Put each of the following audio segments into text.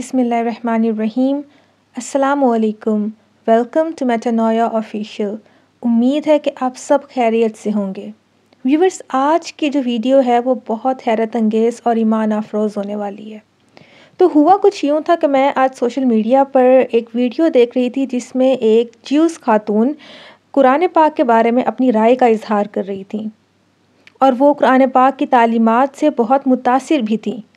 بسم اللہ الرحمن الرحیم۔ السلام علیکم۔ ویلکم ٹو میٹانویا آفیشیل امید ہے کہ آپ سب خیریت سے ہوں گے۔ ویورز آج کی جو ویڈیو ہے وہ بہت حیرت انگیز اور ایمان افروز ہونے والی ہے۔ تو ہوا کچھ یوں تھا کہ میں آج سوشل میڈیا پر ایک ویڈیو دیکھ رہی تھی جس میں ایک جیوز خاتون قرآن پاک کے بارے میں اپنی رائے کا اظہار کر رہی تھیں اور وہ قرآن پاک کی تعلیمات سے بہت متاثر بھی تھیں۔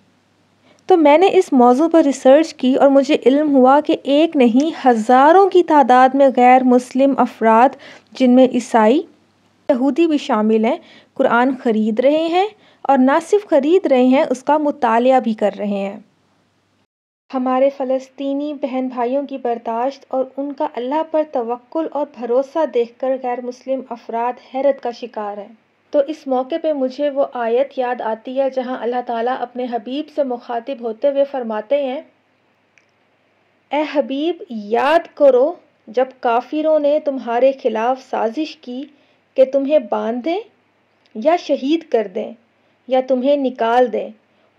تو میں نے اس موضوع پر ریسرچ کی اور مجھے علم ہوا کہ ایک نہیں، ہزاروں کی تعداد میں غیر مسلم افراد جن میں عیسائی، یہودی بھی شامل ہیں، قرآن خرید رہے ہیں اور نہ صرف خرید رہے ہیں، اس کا مطالعہ بھی کر رہے ہیں۔ ہمارے فلسطینی بہن بھائیوں کی برداشت اور ان کا اللہ پر توقل اور بھروسہ دیکھ کر غیر مسلم افراد حیرت کا شکار ہیں۔ تو اس موقع پہ مجھے وہ آیت یاد آتی ہے جہاں اللہ تعالیٰ اپنے حبیب سے مخاطب ہوتے ہوئے فرماتے ہیں، اے حبیب، یاد کرو جب کافروں نے تمہارے خلاف سازش کی کہ تمہیں باندھ دیں یا شہید کر دیں یا تمہیں نکال دیں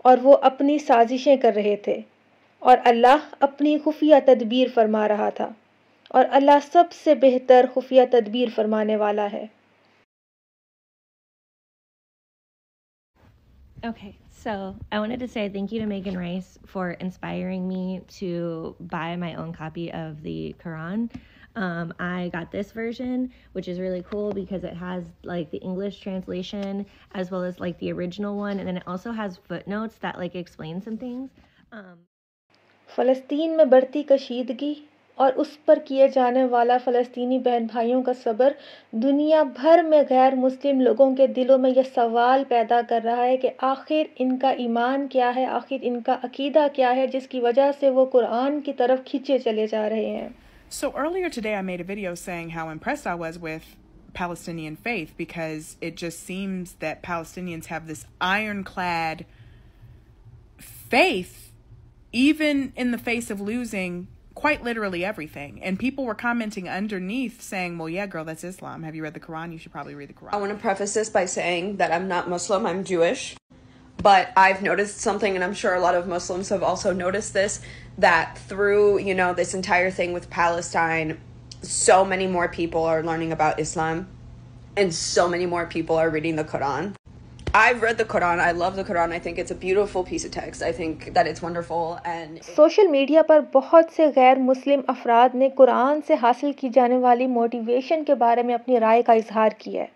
اور وہ اپنی سازشیں کر رہے تھے، اور اللہ اپنی خفیہ تدبیر فرما رہا تھا، اور اللہ سب سے بہتر خفیہ تدبیر فرمانے والا ہے۔ Okay, so I wanted to say thank you to Megan Rice for inspiring me to buy my own copy of the Quran. Um, I got this version, which is really cool because it has like the English translation as well as like the original one, and then it also has footnotes that like explain some things. Um, फ़लस्तीन में बढ़ती कशीदगी اور اس پر کیے جانے والا فلسطینی بہن بھائیوں کا صبر دنیا بھر میں غیر مسلم لوگوں کے دلوں میں یہ سوال پیدا کر رہا ہے کہ آخر ان کا ایمان کیا ہے؟ آخر ان کا عقیدہ کیا ہے؟ جس کی وجہ سے وہ قرآن کی طرف کھینچے چلے جا رہے ہیں۔ So earlier today I made a video saying how impressed I was with Palestinian faith because it seems seems that Palestinians this ironclad faith even in the face of losing quite literally everything. And people were commenting underneath saying, well, yeah, girl, that's Islam. Have you read the Quran? You should probably read the Quran. I want to preface this by saying that I'm not Muslim, I'm Jewish. But I've noticed something, and I'm sure a lot of Muslims have also noticed this that through, you know, this entire thing with Palestine, so many more people are learning about Islam, and so many more people are reading the Quran. I've read the Quran. I love the Quran. I think it's a beautiful piece of text. I think that it's wonderful and social media पर बहुत से गैर मुस्लिम अफराद ने कुरान से हासिल की जाने वाली मोटिवेशन के बारे में अपनी राय का इजहार किया है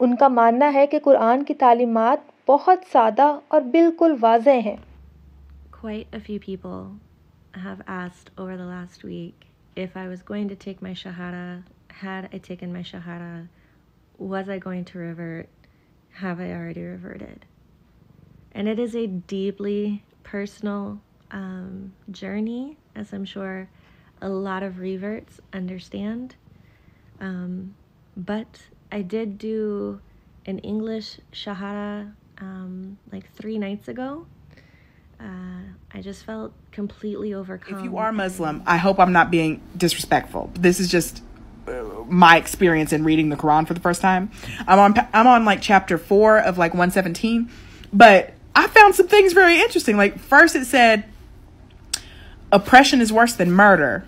उनका मानना है कि कुरान की तालीमात बहुत सादा और बिल्कुल वाजह हैं Quite a few people have asked over the last week if I was going to take my shahada, had I taken my shahada, was I going to revert have I already reverted? And it is a deeply personal um, journey, as I'm sure a lot of reverts understand. Um, but I did do an English Shahada um, like three nights ago. Uh, I just felt completely overcome. If you are Muslim, I hope I'm not being disrespectful. This is just my experience in reading the Quran for the first time. I'm on I'm on like chapter 4 of like 117, but I found some things very interesting. Like first it said oppression is worse than murder.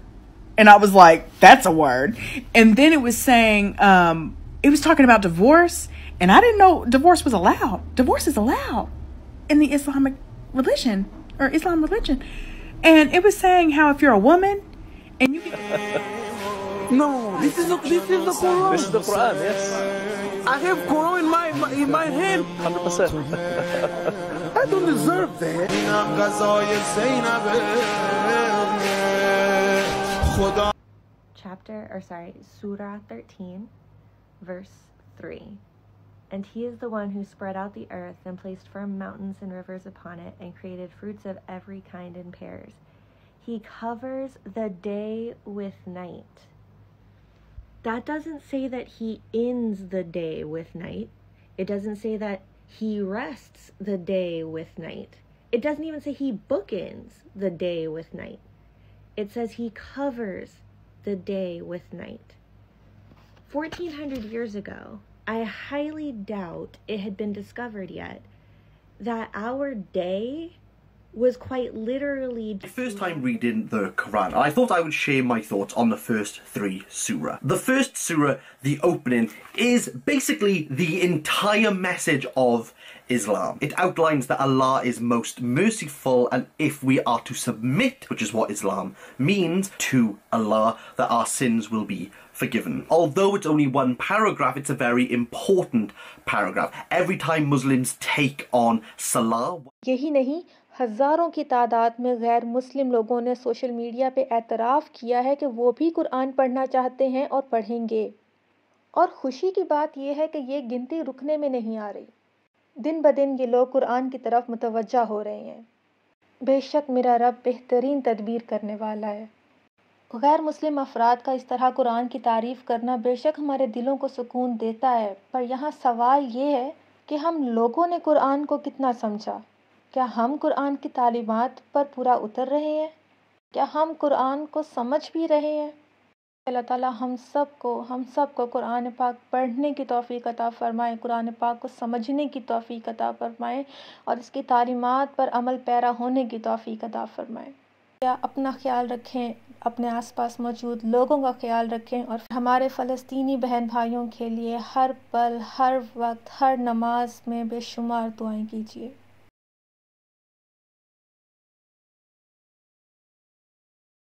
And I was like, that's a word. And then it was saying um it was talking about divorce and I didn't know divorce was allowed. Divorce is allowed in the Islamic religion or Islam religion. And it was saying how if you're a woman and you No, this is the this is the Quran. This is the Quran, yes. I have Quran in my, my in my hand. Hundred percent. I don't deserve that. Chapter or sorry, Surah 13, verse 3. And he is the one who spread out the earth and placed firm mountains and rivers upon it and created fruits of every kind in pairs. He covers the day with night that doesn't say that he ends the day with night. It doesn't say that he rests the day with night. It doesn't even say he bookends the day with night. It says he covers the day with night. 1400 years ago, I highly doubt it had been discovered yet that our day was quite literally The First time reading the Quran, I thought I would share my thoughts on the first three surah. The first surah, the opening, is basically the entire message of Islam. It outlines that Allah is most merciful, and if we are to submit, which is what Islam means, to Allah, that our sins will be forgiven. Although it's only one paragraph, it's a very important paragraph. Every time Muslims take on Salah, ہزاروں کی تعداد میں غیر مسلم لوگوں نے social media پہ اعتراف کیا ہے کہ وہ بھی قرآن پڑھنا چاہتے ہیں اور پڑھیں گے۔ اور خوشی کی بات یہ ہے کہ یہ گنتی رکنے میں نہیں آ رہی۔ دن بدن یہ لوگ قرآن کی طرف متوجہ ہو رہے ہیں۔ بے شک میرا رب بہترین تدبیر کرنے والا ہے۔ غیر مسلم افراد کا اس طرح قرآن کی تعریف کرنا بے شک ہمارے دلوں کو سکون دیتا ہے۔ پر یہاں سوال یہ ہے کہ ہم لوگوں نے قرآن کو کتنا سمجھا؟ کیا ہم قرآن کی تعلیمات پر پورا اتر رہے ہیں؟ کیا ہم قرآن کو سمجھ بھی رہے ہیں؟ اللہ تعالیٰ ہم سب کو، ہم سب کو قرآن پاک پڑھنے کی توفیق عطا فرمائیں قرآن پاک کو سمجھنے کی توفیق عطا فرمائیں اور اس کی تعلیمات پر عمل پیرا ہونے کی توفیق عطا فرمائیں یا اپنا خیال رکھیں، اپنے آس پاس موجود لوگوں کا خیال رکھیں اور ہمارے فلسطینی بہن بھائیوں کے لیے ہر پل، ہر وقت، ہر نماز میں بے شمار دعائیں کیجیے۔